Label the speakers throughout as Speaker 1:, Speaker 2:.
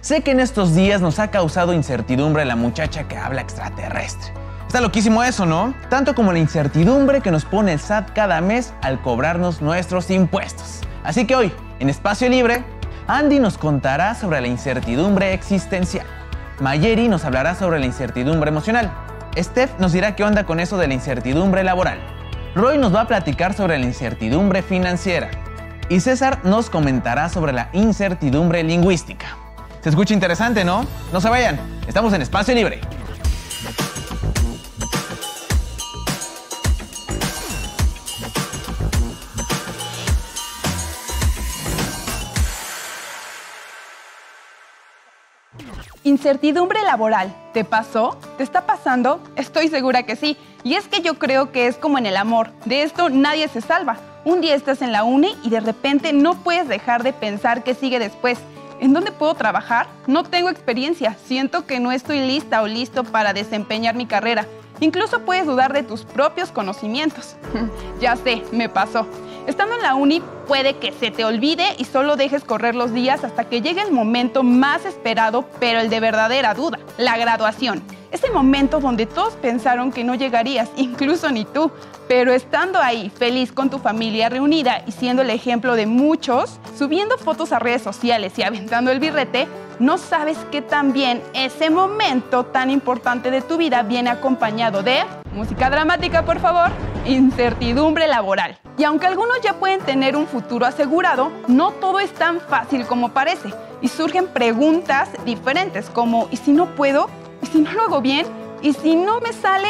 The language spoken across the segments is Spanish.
Speaker 1: Sé que en estos días nos ha causado incertidumbre la muchacha que habla extraterrestre. Está loquísimo eso, ¿no? Tanto como la incertidumbre que nos pone el SAT cada mes al cobrarnos nuestros impuestos. Así que hoy, en Espacio Libre, Andy nos contará sobre la incertidumbre existencial. Mayeri nos hablará sobre la incertidumbre emocional. Steph nos dirá qué onda con eso de la incertidumbre laboral. Roy nos va a platicar sobre la incertidumbre financiera. Y César nos comentará sobre la incertidumbre lingüística. Se escucha interesante, ¿no? No se vayan, estamos en espacio libre.
Speaker 2: Incertidumbre laboral. ¿Te pasó? ¿Te está pasando? Estoy segura que sí. Y es que yo creo que es como en el amor. De esto nadie se salva. Un día estás en la uni y de repente no puedes dejar de pensar qué sigue después. ¿En dónde puedo trabajar? No tengo experiencia, siento que no estoy lista o listo para desempeñar mi carrera. Incluso puedes dudar de tus propios conocimientos. ya sé, me pasó. Estando en la uni puede que se te olvide y solo dejes correr los días hasta que llegue el momento más esperado, pero el de verdadera duda, la graduación. Ese momento donde todos pensaron que no llegarías, incluso ni tú, pero estando ahí, feliz con tu familia reunida y siendo el ejemplo de muchos, subiendo fotos a redes sociales y aventando el birrete, no sabes que también ese momento tan importante de tu vida viene acompañado de música dramática, por favor, incertidumbre laboral. Y aunque algunos ya pueden tener un futuro asegurado, no todo es tan fácil como parece. Y surgen preguntas diferentes como ¿y si no puedo? ¿Y si no lo hago bien? ¿Y si no me sale?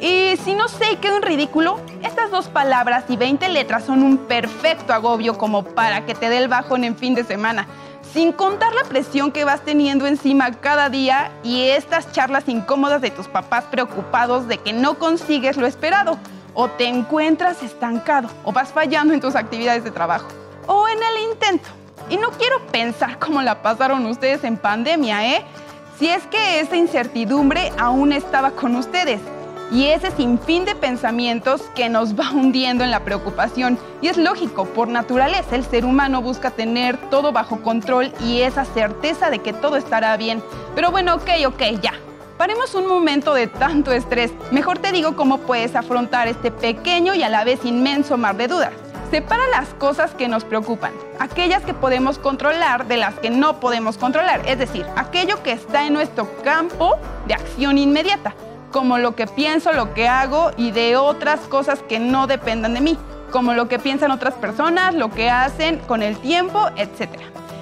Speaker 2: ¿Y si no sé y quedo en ridículo? Estas dos palabras y 20 letras son un perfecto agobio como para que te dé el bajón en fin de semana. Sin contar la presión que vas teniendo encima cada día y estas charlas incómodas de tus papás preocupados de que no consigues lo esperado, o te encuentras estancado, o vas fallando en tus actividades de trabajo, o en el intento. Y no quiero pensar cómo la pasaron ustedes en pandemia, ¿eh? Si es que esa incertidumbre aún estaba con ustedes. Y ese sinfín de pensamientos que nos va hundiendo en la preocupación. Y es lógico, por naturaleza el ser humano busca tener todo bajo control y esa certeza de que todo estará bien. Pero bueno, ok, ok, ya. Paremos un momento de tanto estrés. Mejor te digo cómo puedes afrontar este pequeño y a la vez inmenso mar de dudas. Separa las cosas que nos preocupan, aquellas que podemos controlar de las que no podemos controlar, es decir, aquello que está en nuestro campo de acción inmediata, como lo que pienso, lo que hago y de otras cosas que no dependan de mí, como lo que piensan otras personas, lo que hacen con el tiempo, etc.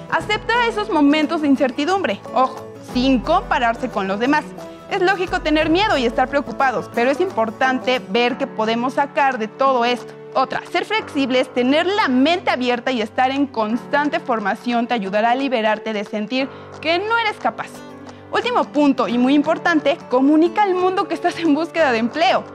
Speaker 2: Acepta esos momentos de incertidumbre, ojo, sin compararse con los demás. Es lógico tener miedo y estar preocupados, pero es importante ver que podemos sacar de todo esto. Otra, ser flexible es tener la mente abierta y estar en constante formación te ayudará a liberarte de sentir que no eres capaz. Último punto y muy importante, comunica al mundo que estás en búsqueda de empleo.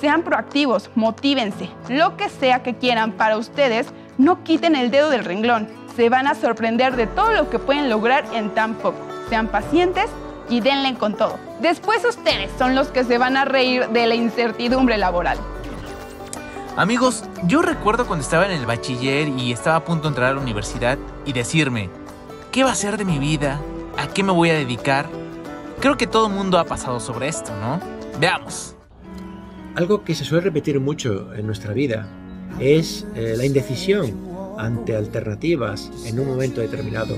Speaker 2: Sean proactivos, motívense, lo que sea que quieran para ustedes, no quiten el dedo del renglón. Se van a sorprender de todo lo que pueden lograr en tan poco. Sean pacientes y denle con todo. Después ustedes son los que se van a reír de la incertidumbre laboral.
Speaker 3: Amigos, yo recuerdo cuando estaba en el bachiller y estaba a punto de entrar a la universidad y decirme, ¿qué va a ser de mi vida? ¿A qué me voy a dedicar? Creo que todo el mundo ha pasado sobre esto, ¿no? Veamos.
Speaker 4: Algo que se suele repetir mucho en nuestra vida es eh, la indecisión ante alternativas en un momento determinado.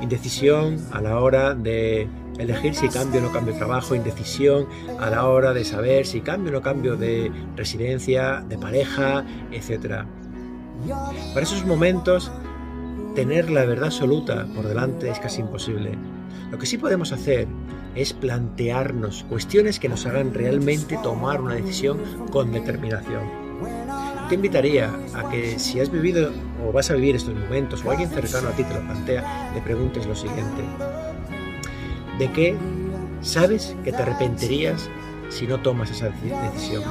Speaker 4: Indecisión a la hora de elegir si cambio o no cambio de trabajo, indecisión a la hora de saber si cambio o no cambio de residencia, de pareja, etc. Para esos momentos, tener la verdad absoluta por delante es casi imposible. Lo que sí podemos hacer es plantearnos cuestiones que nos hagan realmente tomar una decisión con determinación. Te invitaría a que si has vivido o vas a vivir estos momentos o alguien cercano a ti te lo plantea, le preguntes lo siguiente de qué sabes que te arrepentirías si no tomas esa decisión.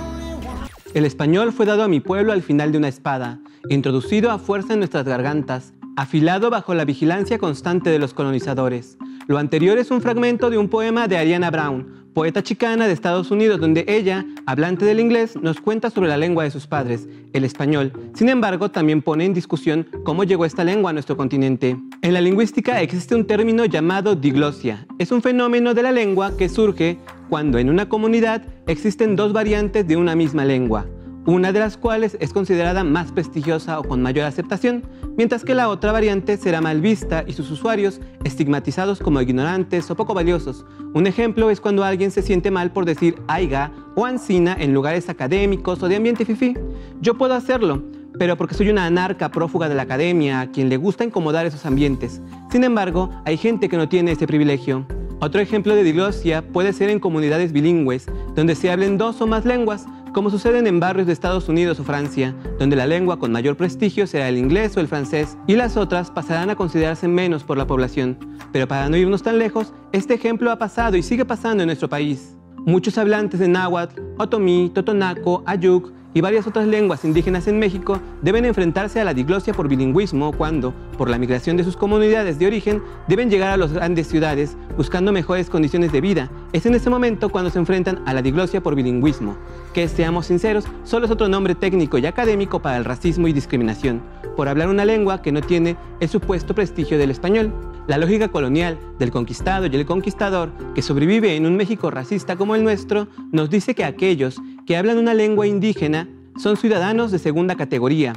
Speaker 5: El español fue dado a mi pueblo al final de una espada, introducido a fuerza en nuestras gargantas, afilado bajo la vigilancia constante de los colonizadores. Lo anterior es un fragmento de un poema de Ariana Brown, poeta chicana de Estados Unidos, donde ella, hablante del inglés, nos cuenta sobre la lengua de sus padres, el español. Sin embargo, también pone en discusión cómo llegó esta lengua a nuestro continente. En la lingüística existe un término llamado diglosia. Es un fenómeno de la lengua que surge cuando en una comunidad existen dos variantes de una misma lengua una de las cuales es considerada más prestigiosa o con mayor aceptación, mientras que la otra variante será mal vista y sus usuarios estigmatizados como ignorantes o poco valiosos. Un ejemplo es cuando alguien se siente mal por decir aiga o ansina en lugares académicos o de ambiente fifi. Yo puedo hacerlo, pero porque soy una anarca prófuga de la academia a quien le gusta incomodar esos ambientes. Sin embargo, hay gente que no tiene ese privilegio. Otro ejemplo de diglosia puede ser en comunidades bilingües, donde se hablen dos o más lenguas, como suceden en barrios de Estados Unidos o Francia, donde la lengua con mayor prestigio será el inglés o el francés, y las otras pasarán a considerarse menos por la población. Pero para no irnos tan lejos, este ejemplo ha pasado y sigue pasando en nuestro país. Muchos hablantes de náhuatl, otomí, totonaco, ayuk y varias otras lenguas indígenas en México deben enfrentarse a la diglosia por bilingüismo cuando, por la migración de sus comunidades de origen, deben llegar a las grandes ciudades buscando mejores condiciones de vida. Es en ese momento cuando se enfrentan a la diglosia por bilingüismo, que, seamos sinceros, solo es otro nombre técnico y académico para el racismo y discriminación, por hablar una lengua que no tiene el supuesto prestigio del español. La lógica colonial del conquistado y el conquistador, que sobrevive en un México racista como el nuestro, nos dice que aquellos que hablan una lengua indígena son ciudadanos de segunda categoría.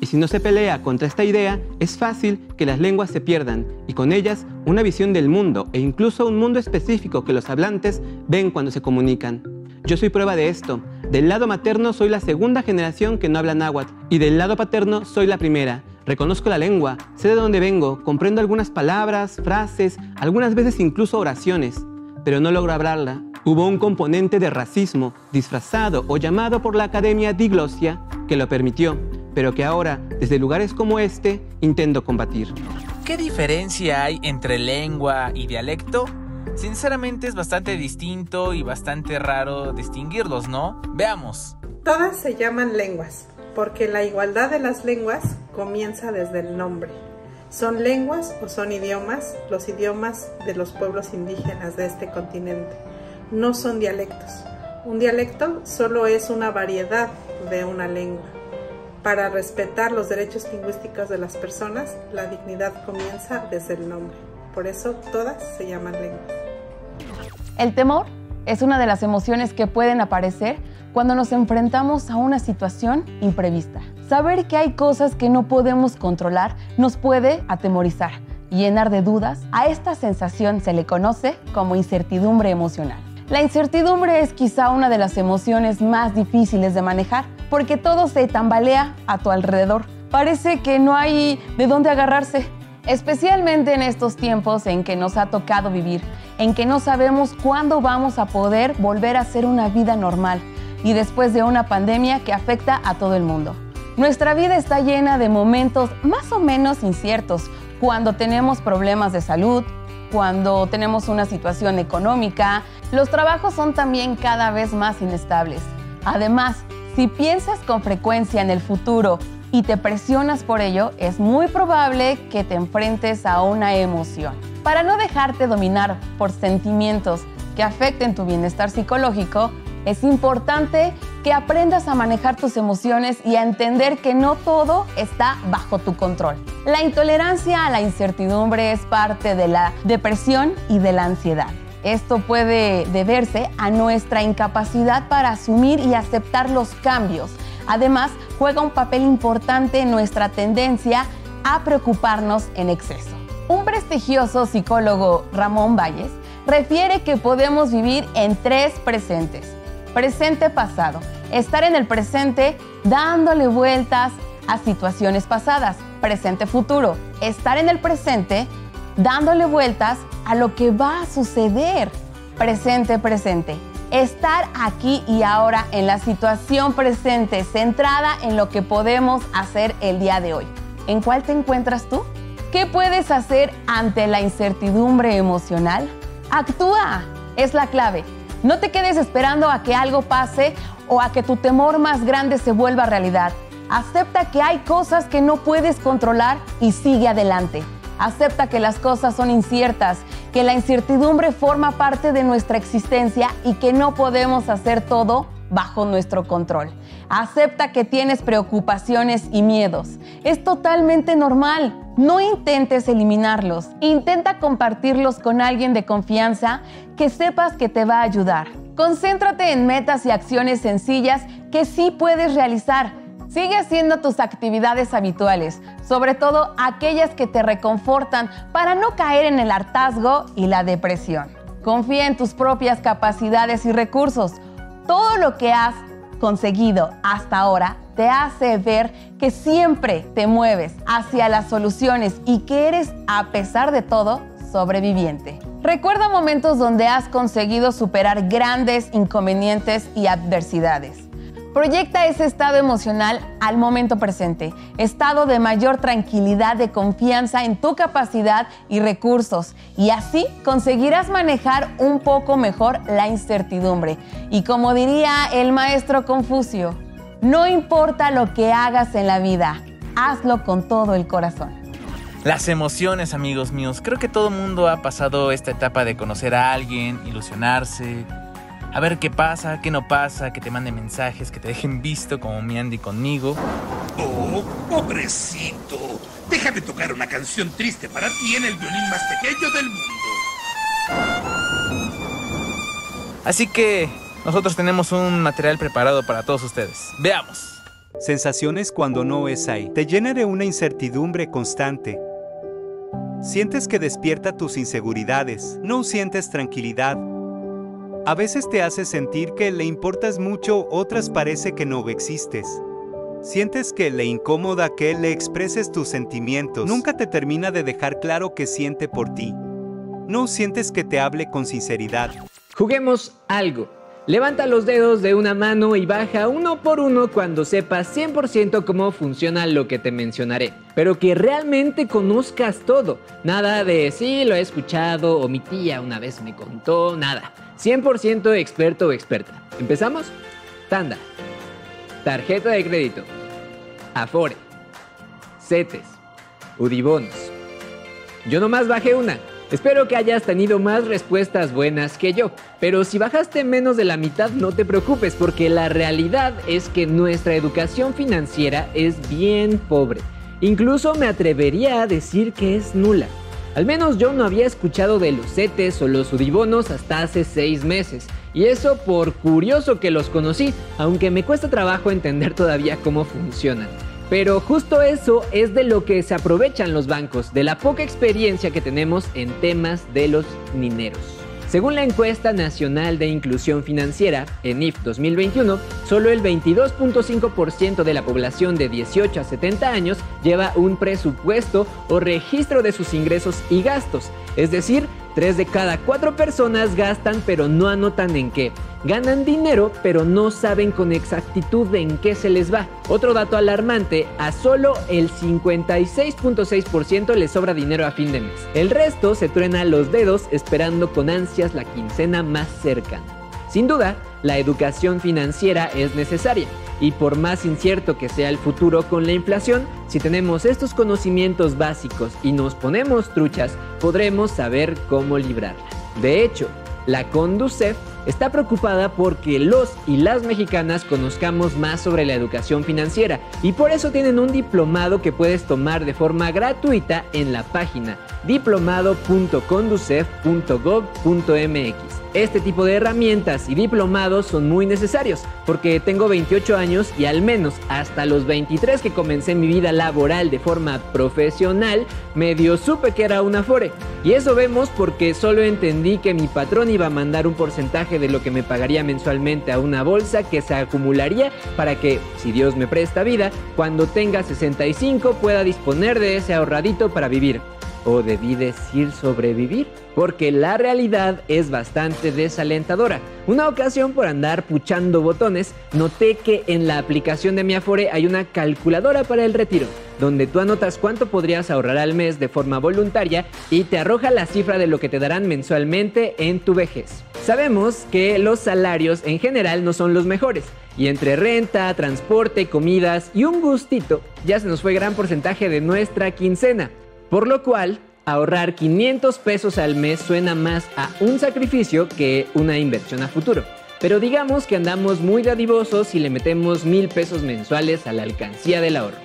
Speaker 5: Y si no se pelea contra esta idea, es fácil que las lenguas se pierdan y con ellas una visión del mundo e incluso un mundo específico que los hablantes ven cuando se comunican. Yo soy prueba de esto. Del lado materno soy la segunda generación que no habla náhuatl y del lado paterno soy la primera. Reconozco la lengua, sé de dónde vengo, comprendo algunas palabras, frases, algunas veces incluso oraciones, pero no logro hablarla. Hubo un componente de racismo disfrazado o llamado por la Academia Diglosia que lo permitió, pero que ahora, desde lugares como este, intento combatir.
Speaker 3: ¿Qué diferencia hay entre lengua y dialecto? Sinceramente es bastante distinto y bastante raro distinguirlos, ¿no? Veamos.
Speaker 6: Todas se llaman lenguas, porque la igualdad de las lenguas comienza desde el nombre. Son lenguas o son idiomas, los idiomas de los pueblos indígenas de este continente. No son dialectos. Un dialecto solo es una variedad de una lengua. Para respetar los derechos lingüísticos de las personas, la dignidad comienza desde el nombre. Por eso todas se llaman lenguas.
Speaker 7: El temor es una de las emociones que pueden aparecer cuando nos enfrentamos a una situación imprevista. Saber que hay cosas que no podemos controlar nos puede atemorizar llenar de dudas. A esta sensación se le conoce como incertidumbre emocional. La incertidumbre es quizá una de las emociones más difíciles de manejar porque todo se tambalea a tu alrededor. Parece que no hay de dónde agarrarse, especialmente en estos tiempos en que nos ha tocado vivir, en que no sabemos cuándo vamos a poder volver a hacer una vida normal y después de una pandemia que afecta a todo el mundo. Nuestra vida está llena de momentos más o menos inciertos, cuando tenemos problemas de salud, cuando tenemos una situación económica, los trabajos son también cada vez más inestables. Además, si piensas con frecuencia en el futuro y te presionas por ello, es muy probable que te enfrentes a una emoción. Para no dejarte dominar por sentimientos que afecten tu bienestar psicológico, es importante que aprendas a manejar tus emociones y a entender que no todo está bajo tu control. La intolerancia a la incertidumbre es parte de la depresión y de la ansiedad. Esto puede deberse a nuestra incapacidad para asumir y aceptar los cambios. Además, juega un papel importante en nuestra tendencia a preocuparnos en exceso. Un prestigioso psicólogo, Ramón Valles, refiere que podemos vivir en tres presentes presente pasado. Estar en el presente dándole vueltas a situaciones pasadas. Presente futuro. Estar en el presente dándole vueltas a lo que va a suceder. Presente presente. Estar aquí y ahora en la situación presente, centrada en lo que podemos hacer el día de hoy. ¿En cuál te encuentras tú? ¿Qué puedes hacer ante la incertidumbre emocional? Actúa. Es la clave. No te quedes esperando a que algo pase o a que tu temor más grande se vuelva realidad. Acepta que hay cosas que no puedes controlar y sigue adelante. Acepta que las cosas son inciertas que la incertidumbre forma parte de nuestra existencia y que no podemos hacer todo bajo nuestro control. Acepta que tienes preocupaciones y miedos. Es totalmente normal. No intentes eliminarlos. Intenta compartirlos con alguien de confianza que sepas que te va a ayudar. Concéntrate en metas y acciones sencillas que sí puedes realizar. Sigue haciendo tus actividades habituales, sobre todo aquellas que te reconfortan para no caer en el hartazgo y la depresión. Confía en tus propias capacidades y recursos. Todo lo que has conseguido hasta ahora te hace ver que siempre te mueves hacia las soluciones y que eres, a pesar de todo, sobreviviente. Recuerda momentos donde has conseguido superar grandes inconvenientes y adversidades. Proyecta ese estado emocional al momento presente, estado de mayor tranquilidad, de confianza en tu capacidad y recursos, y así conseguirás manejar un poco mejor la incertidumbre. Y como diría el maestro Confucio, no importa lo que hagas en la vida, hazlo con todo el corazón.
Speaker 3: Las emociones, amigos míos. Creo que todo mundo ha pasado esta etapa de conocer a alguien, ilusionarse, a ver qué pasa, qué no pasa, que te manden mensajes, que te dejen visto como mi Andy conmigo.
Speaker 8: Oh, pobrecito. Déjame tocar una canción triste para ti en el violín más pequeño del mundo.
Speaker 3: Así que nosotros tenemos un material preparado para todos ustedes. Veamos.
Speaker 9: Sensaciones cuando no es ahí. Te llena de una incertidumbre constante. Sientes que despierta tus inseguridades. No sientes tranquilidad. A veces te hace sentir que le importas mucho, otras parece que no existes. Sientes que le incomoda que le expreses tus sentimientos. Nunca te termina de dejar claro que siente por ti. No sientes que te hable con sinceridad.
Speaker 10: Juguemos algo. Levanta los dedos de una mano y baja uno por uno cuando sepas 100% cómo funciona lo que te mencionaré. Pero que realmente conozcas todo. Nada de sí, lo he escuchado o mi tía una vez me contó, nada. 100% experto o experta. ¿Empezamos? Tanda. Tarjeta de crédito. Afore. CETES. Udibonos. Yo nomás bajé una. Espero que hayas tenido más respuestas buenas que yo, pero si bajaste menos de la mitad no te preocupes porque la realidad es que nuestra educación financiera es bien pobre. Incluso me atrevería a decir que es nula. Al menos yo no había escuchado de los CETES o los UDIBONOS hasta hace seis meses. Y eso por curioso que los conocí, aunque me cuesta trabajo entender todavía cómo funcionan. Pero justo eso es de lo que se aprovechan los bancos, de la poca experiencia que tenemos en temas de los mineros. Según la encuesta nacional de inclusión financiera, ENIF 2021, solo el 22.5% de la población de 18 a 70 años lleva un presupuesto o registro de sus ingresos y gastos, es decir, 3 de cada 4 personas gastan pero no anotan en qué. Ganan dinero pero no saben con exactitud en qué se les va. Otro dato alarmante, a solo el 56.6% les sobra dinero a fin de mes. El resto se truena los dedos esperando con ansias la quincena más cercana. Sin duda, la educación financiera es necesaria y por más incierto que sea el futuro con la inflación, si tenemos estos conocimientos básicos y nos ponemos truchas, podremos saber cómo librarla. De hecho, la Conducef está preocupada porque los y las mexicanas conozcamos más sobre la educación financiera y por eso tienen un diplomado que puedes tomar de forma gratuita en la página diplomado.conducef.gov.mx. Este tipo de herramientas y diplomados son muy necesarios porque tengo 28 años y al menos hasta los 23 que comencé mi vida laboral de forma profesional, medio supe que era una Afore. Y eso vemos porque solo entendí que mi patrón iba a mandar un porcentaje de lo que me pagaría mensualmente a una bolsa que se acumularía para que, si Dios me presta vida, cuando tenga 65 pueda disponer de ese ahorradito para vivir o debí decir sobrevivir, porque la realidad es bastante desalentadora. Una ocasión por andar puchando botones, noté que en la aplicación de mi Afore hay una calculadora para el retiro, donde tú anotas cuánto podrías ahorrar al mes de forma voluntaria y te arroja la cifra de lo que te darán mensualmente en tu vejez. Sabemos que los salarios en general no son los mejores, y entre renta, transporte, comidas y un gustito, ya se nos fue gran porcentaje de nuestra quincena. Por lo cual, Ahorrar 500 pesos al mes suena más a un sacrificio que una inversión a futuro. Pero digamos que andamos muy dadivosos y le metemos mil pesos mensuales a la alcancía del ahorro.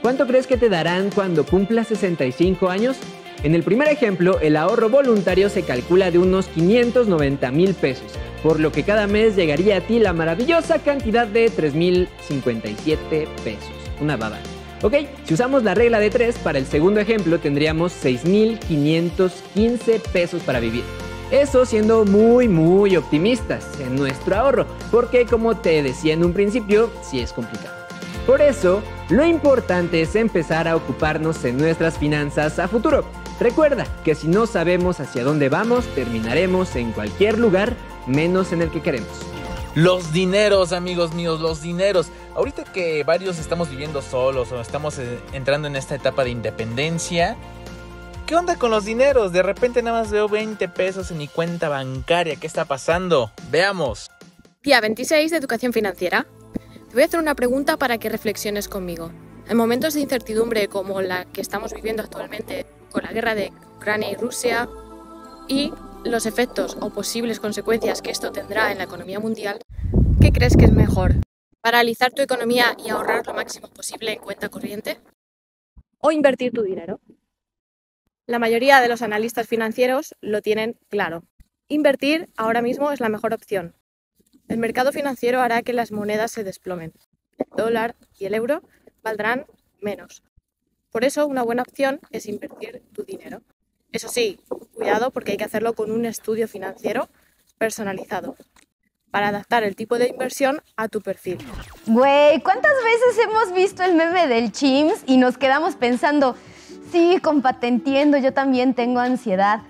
Speaker 10: ¿Cuánto crees que te darán cuando cumplas 65 años? En el primer ejemplo, el ahorro voluntario se calcula de unos 590 mil pesos, por lo que cada mes llegaría a ti la maravillosa cantidad de 3.057 pesos. Una baba. Ok, si usamos la regla de 3, para el segundo ejemplo tendríamos 6.515 pesos para vivir. Eso siendo muy muy optimistas en nuestro ahorro, porque como te decía en un principio, sí es complicado. Por eso, lo importante es empezar a ocuparnos en nuestras finanzas a futuro. Recuerda que si no sabemos hacia dónde vamos, terminaremos en cualquier lugar menos en el que queremos.
Speaker 3: Los dineros, amigos míos, los dineros. Ahorita que varios estamos viviendo solos o estamos eh, entrando en esta etapa de independencia, ¿qué onda con los dineros? De repente nada más veo 20 pesos en mi cuenta bancaria. ¿Qué está pasando? Veamos.
Speaker 11: Día 26 de Educación Financiera. Te voy a hacer una pregunta para que reflexiones conmigo. En momentos de incertidumbre como la que estamos viviendo actualmente con la guerra de Ucrania y Rusia y los efectos o posibles consecuencias que esto tendrá en la economía mundial, ¿qué crees que es mejor? ¿Paralizar tu economía y ahorrar lo máximo posible en cuenta corriente? ¿O invertir tu dinero? La mayoría de los analistas financieros lo tienen claro. Invertir ahora mismo es la mejor opción. El mercado financiero hará que las monedas se desplomen. El dólar y el euro valdrán menos. Por eso una buena opción es invertir tu dinero. Eso sí, cuidado porque hay que hacerlo con un estudio financiero personalizado para adaptar el tipo de inversión a tu perfil.
Speaker 12: Güey, ¿cuántas veces hemos visto el meme del Chims y nos quedamos pensando, sí, compa, entiendo, yo también tengo ansiedad?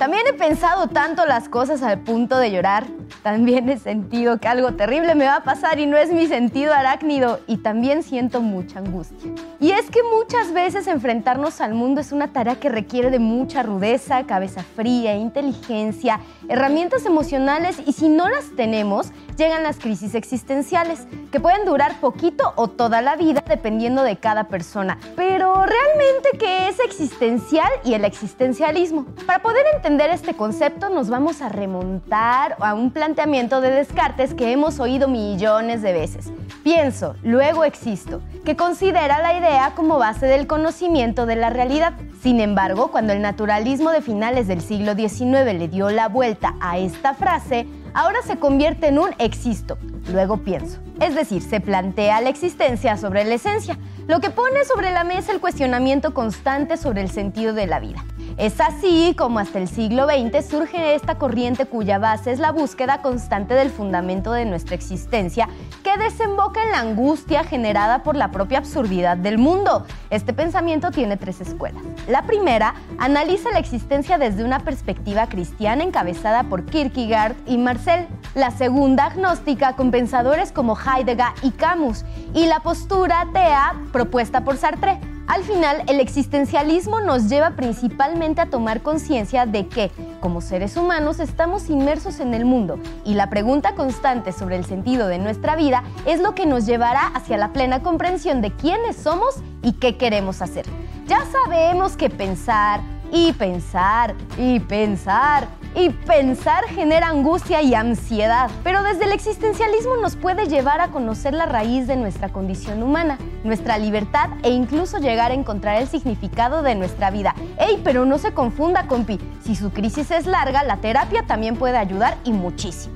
Speaker 12: También he pensado tanto las cosas al punto de llorar. También he sentido que algo terrible me va a pasar y no es mi sentido arácnido. Y también siento mucha angustia. Y es que muchas veces enfrentarnos al mundo es una tarea que requiere de mucha rudeza, cabeza fría, inteligencia, herramientas emocionales y si no las tenemos, llegan las crisis existenciales, que pueden durar poquito o toda la vida dependiendo de cada persona. Pero realmente, ¿qué es existencial y el existencialismo? Para poder entender este concepto nos vamos a remontar a un planteamiento de Descartes que hemos oído millones de veces. Pienso, luego existo, que considera la idea como base del conocimiento de la realidad. Sin embargo, cuando el naturalismo de finales del siglo XIX le dio la vuelta a esta frase, ahora se convierte en un existo, luego pienso. Es decir, se plantea la existencia sobre la esencia, lo que pone sobre la mesa el cuestionamiento constante sobre el sentido de la vida. Es así como hasta el siglo XX surge esta corriente cuya base es la búsqueda constante del fundamento de nuestra existencia que desemboca en la angustia generada por la propia absurdidad del mundo. Este pensamiento tiene tres escuelas. La primera analiza la existencia desde una perspectiva cristiana encabezada por Kierkegaard y Marcel. La segunda agnóstica con pensadores como Heidegger y Camus. Y la postura atea propuesta por Sartre. Al final, el existencialismo nos lleva principalmente a tomar conciencia de que, como seres humanos, estamos inmersos en el mundo y la pregunta constante sobre el sentido de nuestra vida es lo que nos llevará hacia la plena comprensión de quiénes somos y qué queremos hacer. Ya sabemos que pensar y pensar y pensar y pensar genera angustia y ansiedad, pero desde el existencialismo nos puede llevar a conocer la raíz de nuestra condición humana, nuestra libertad e incluso llegar a encontrar el significado de nuestra vida. ¡Ey, pero no se confunda, compi! Si su crisis es larga, la terapia también puede ayudar y muchísimo.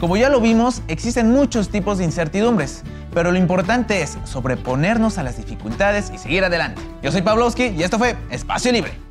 Speaker 1: Como ya lo vimos, existen muchos tipos de incertidumbres, pero lo importante es sobreponernos a las dificultades y seguir adelante. Yo soy Pavlovsky y esto fue Espacio Libre.